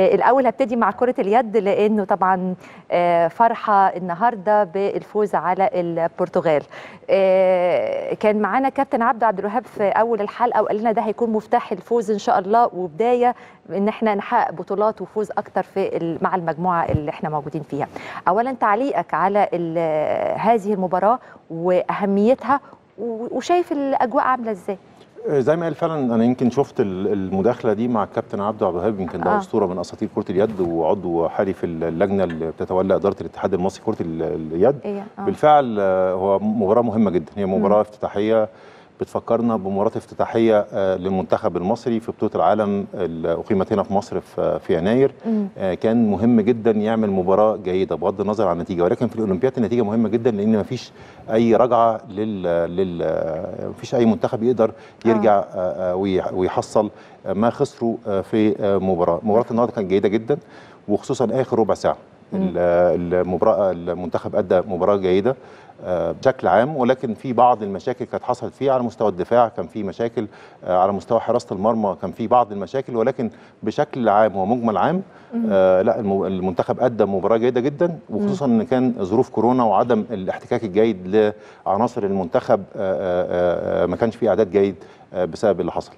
الأول هبتدي مع كرة اليد لأنه طبعا آه، فرحة النهاردة بالفوز على البرتغال آه، كان معانا كابتن عبد عبد الوهاب في أول الحلقة وقال لنا ده هيكون مفتاح الفوز إن شاء الله وبداية إن إحنا نحقق بطولات وفوز أكتر في مع المجموعة اللي إحنا موجودين فيها أولا تعليقك على هذه المباراة وأهميتها و- وشايف الأجواء عاملة إزاي؟ زي ما قال فعلا أنا يمكن شفت ال- المداخلة دي مع الكابتن عبد عبد الوهاب يمكن ده آه. أسطورة من أساطير كرة اليد وعضو حالي في اللجنة اللي بتتولى إدارة الاتحاد المصري لكرة ال- اليد إيه؟ آه. بالفعل آه، هو مباراة مهمة جدا هي مباراة افتتاحية بتفكرنا بمباراة افتتاحية آه، للمنتخب المصري في بطولة العالم اللي أقيمت هنا في مصر في يناير. آه، كان مهم جدا يعمل مباراة جيدة بغض النظر عن النتيجة. ولكن في الأولمبياد النتيجة مهمة جدا لأن مفيش أي رجعة لل لل آه، مفيش أي منتخب يقدر يرجع آه، ويح- ويحصل ما خسروا آه، في مباراة. مباراة النهارده كانت جيدة جدا وخصوصا آخر ربع ساعة. ال- المباراة المنتخب أدى مباراة جيدة. آه، بشكل عام ولكن في بعض المشاكل كانت حصلت فيه على مستوى الدفاع كان في مشاكل آه، على مستوى حراسة المرمى كان في بعض المشاكل ولكن بشكل عام ومجمل عام آه لا الم- المنتخب ادى مباراة جيدة جدا وخصوصا إن كان ظروف كورونا وعدم الاحتكاك الجيد لعناصر المنتخب آه آه آه ما كانش في أعداد جيد آه بسبب اللي حصل.